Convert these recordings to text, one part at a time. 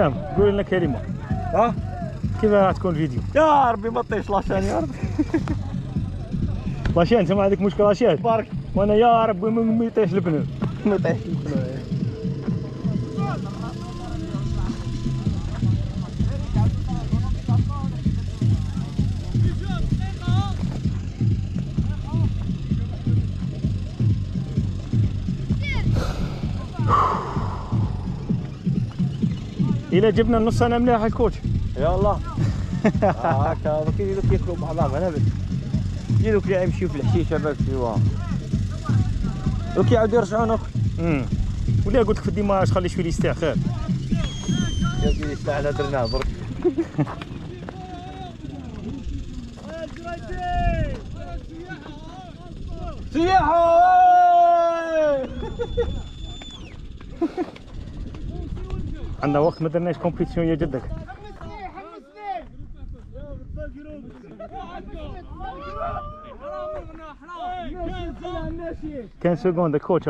اسلام قول لنا كلمه ها كيف راح تكون الفيديو يا ربي ما طيش لاشان يا ربي لاشين انت ما عندك مشكله لاشين بارك وأنا يا ربي ما يطيش البنو ما طيش إلى جبنا النص أنا مليح الكوتش. يلا هكا دوك دوك ياكلوا مع بعض أنا بس. يجي دوك اللي يمشيو في الحشيشه بس ايوا دوك يعاودوا يرجعوا اخر امم ولا قلت لك في الديماج خلي شوية يستاع خير. يا سيدي استعنا درناه برك. سياحة! عندنا وقت ما درناش كومبيتيسيون يا جدك. كان سكوند كوتش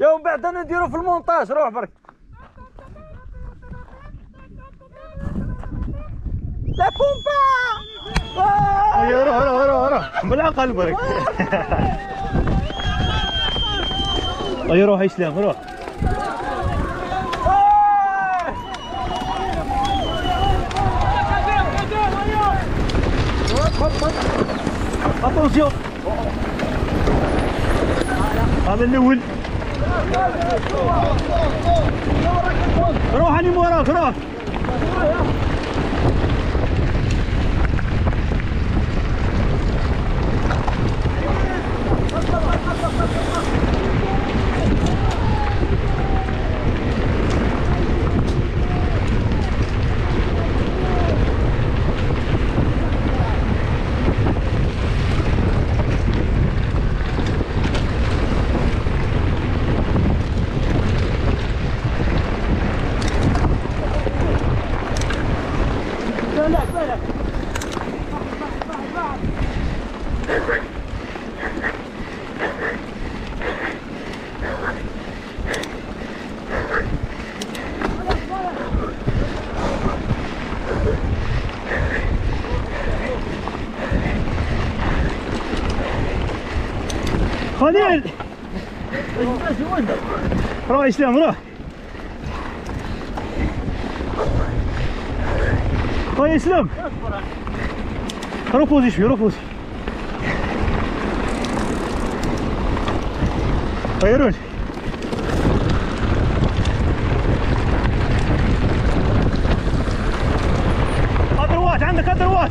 يا ومن بعد أنا نديرو في المونتاج روح برك. لا بومبا أيوه روح روح روح روح. بالعقل برك. أيوه روح يا اسلام روح. اتونسيون هذا الأول روح اني وراك روح خليل. روح اسلام روح. يا اسلام. روح بوزي شوي روح بوزي طيرون ادروات عندك ادروات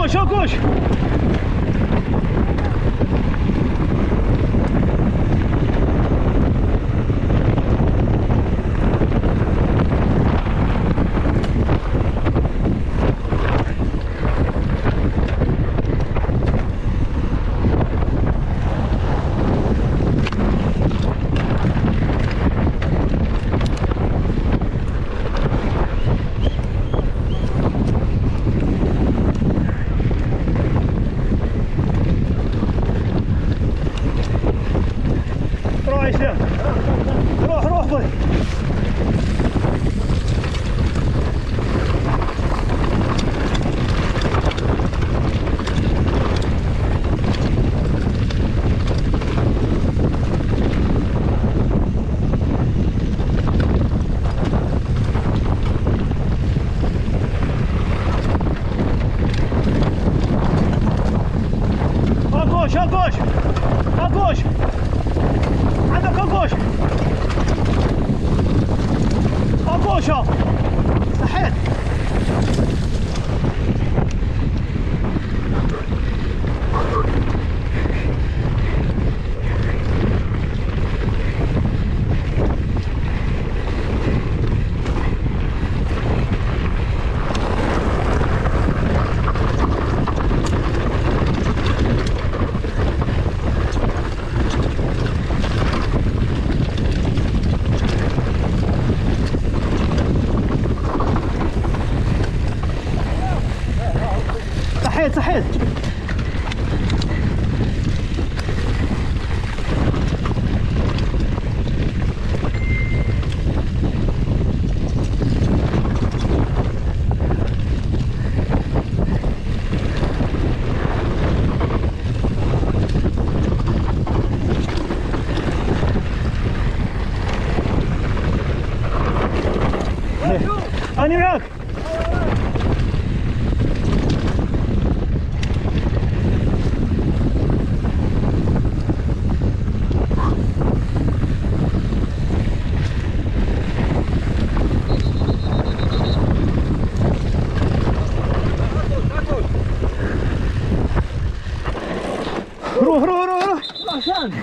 koş, o koş.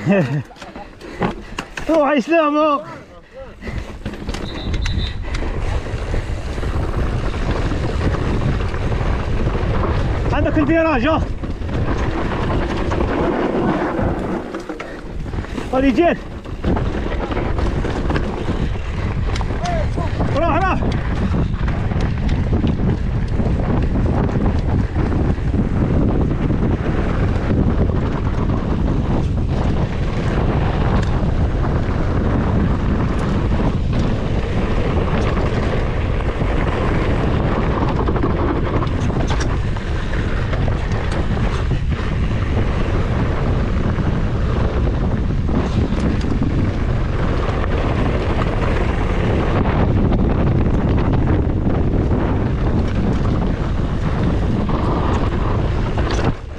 اسلام روح عندك الفيراج ها؟ هذه جيت روح روح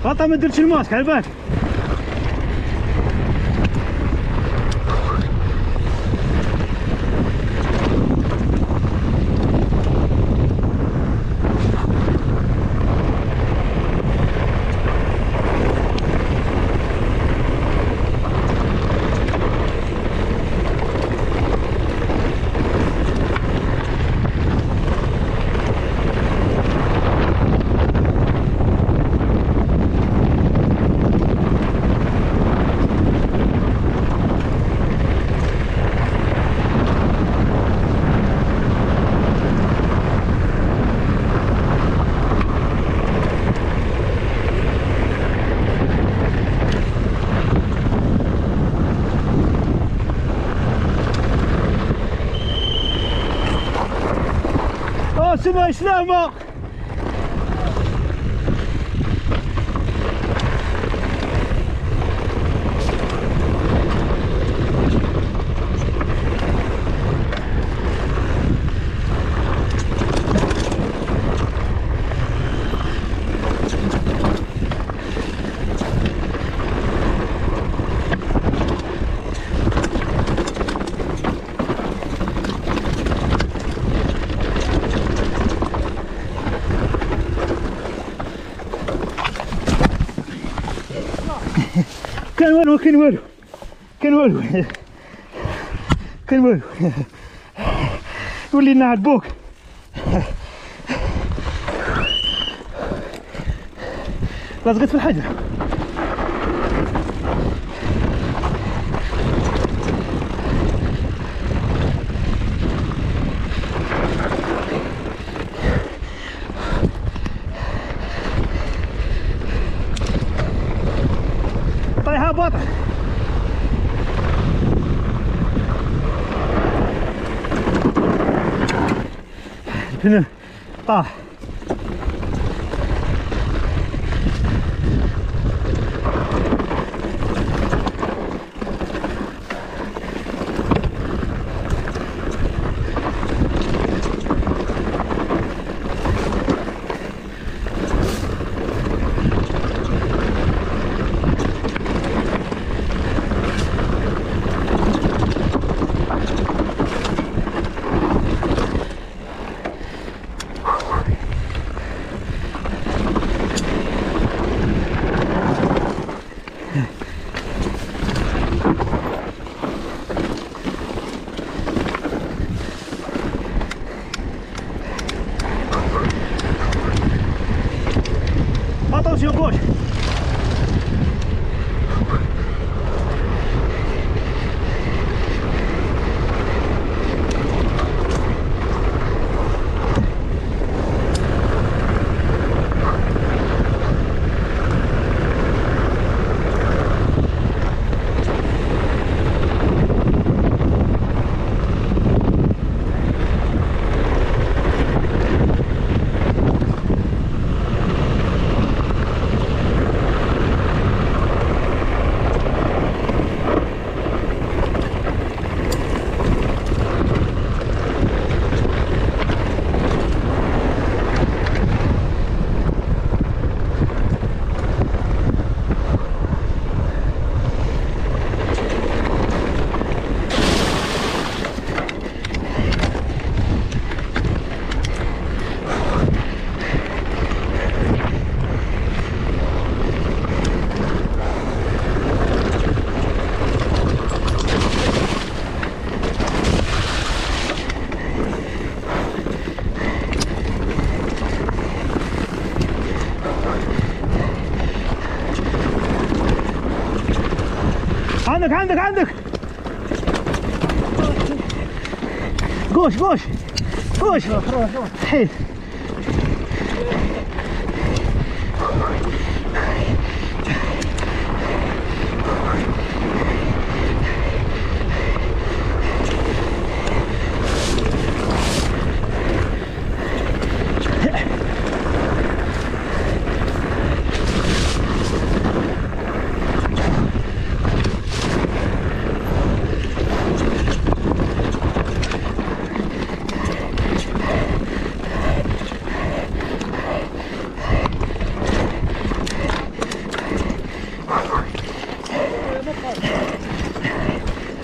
غطا ما درتش الماسك على بالك آه سمع كان كان والو. كان والو. كان والو. ولينا عاتبوك لازقت في الحجر. 그는 빠 아, عندك عندك عندك. قوش قوش. قوش. حيل.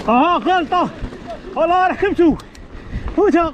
آه غلطة والله رحكمتو فوتا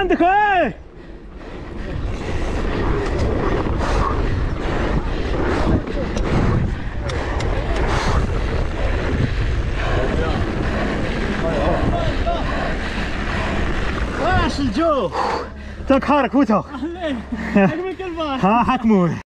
وعندك إيه؟ واش الجو؟ تاك حارك كل ها حكموه